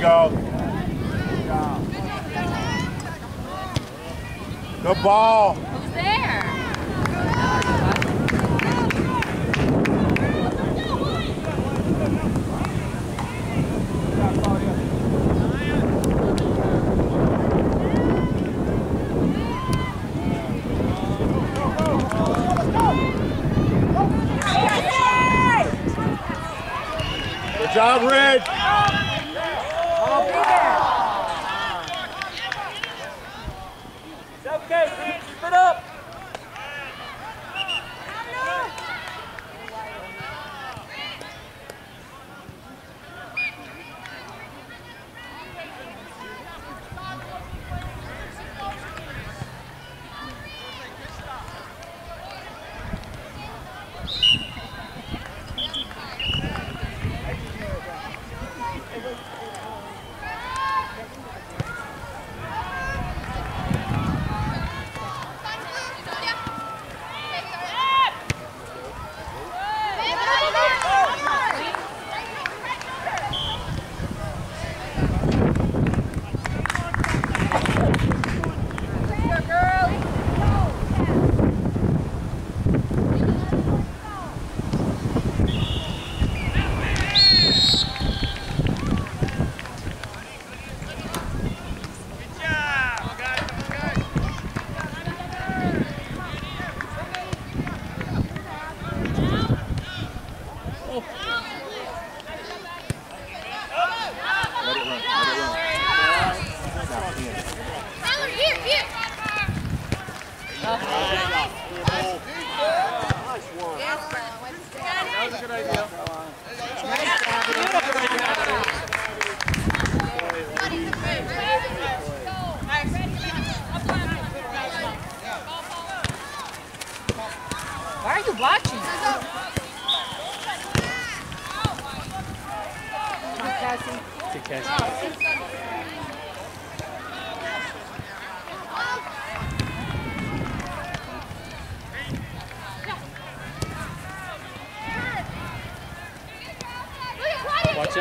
go. Good ball. Good job, Red.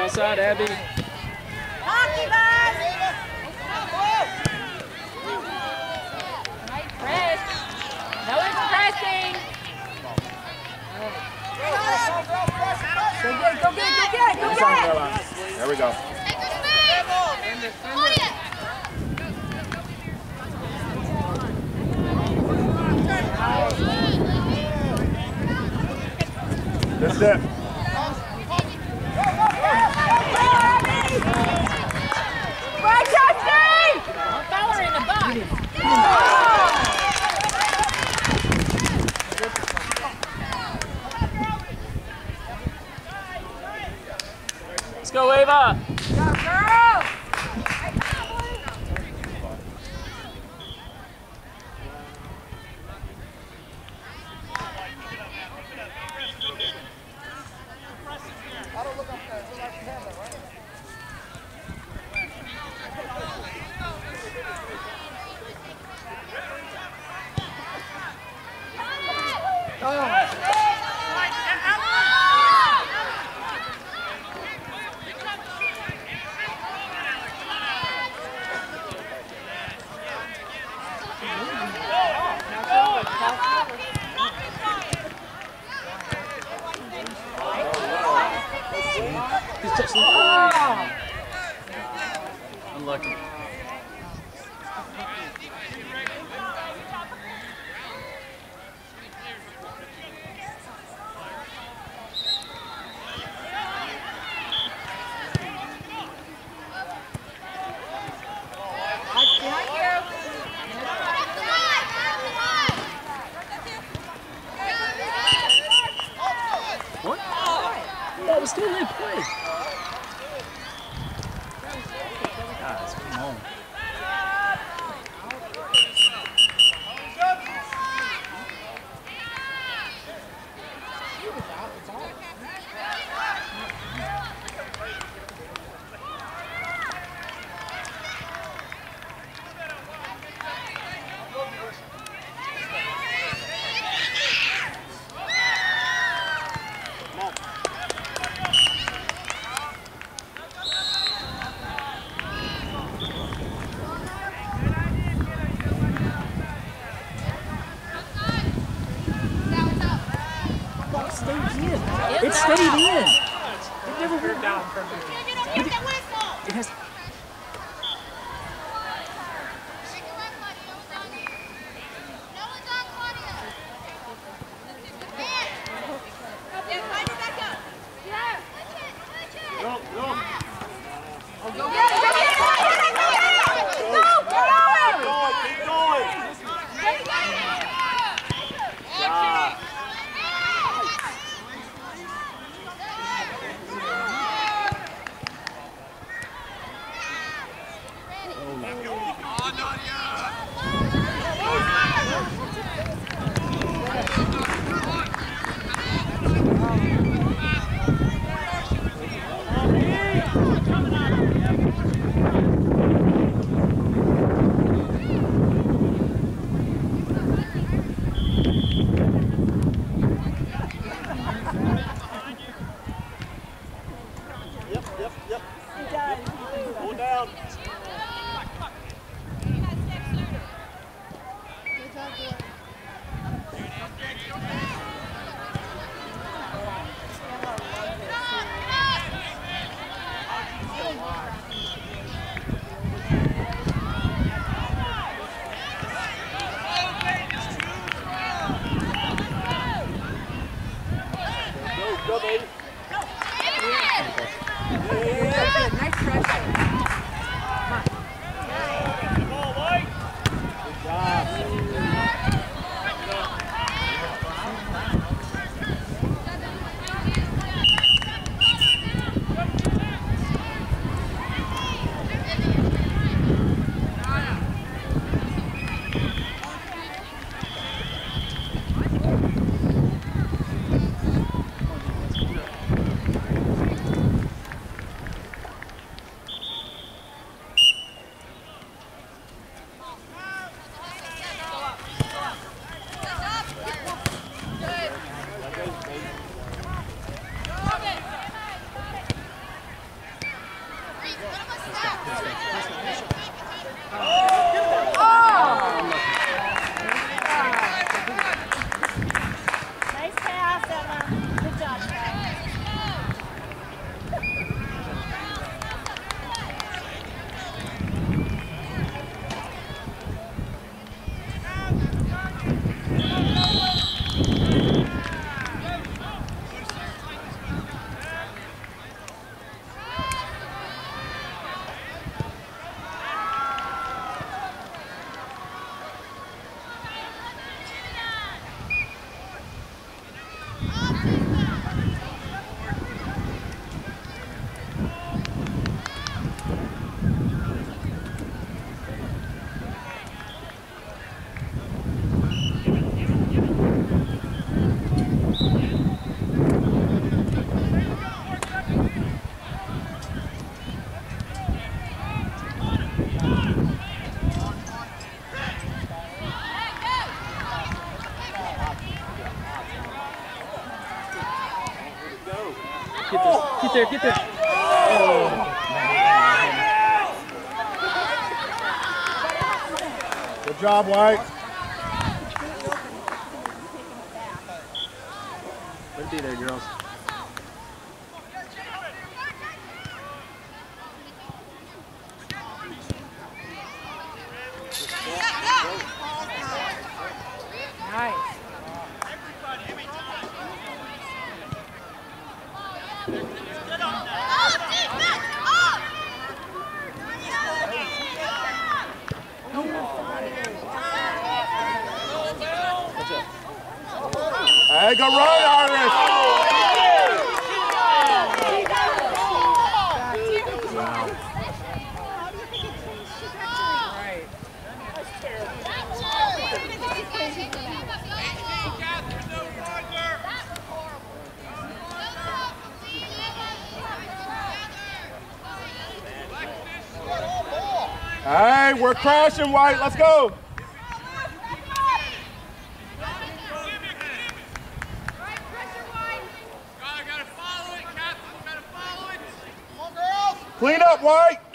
Watch outside, Abby. Right, press. No one's pressing. Go get go get go get go get it! There we go. Good step. Right, Unlucky. What? Oh, that was still in play. It stayed in. It never went down. Go, go, baby. Nice pressure. Get there. Get there. Get there. Good job, White. Let it be there, girls. Hey, go run, Iris. Hey, we're crashing, White. Let's go. Up, White.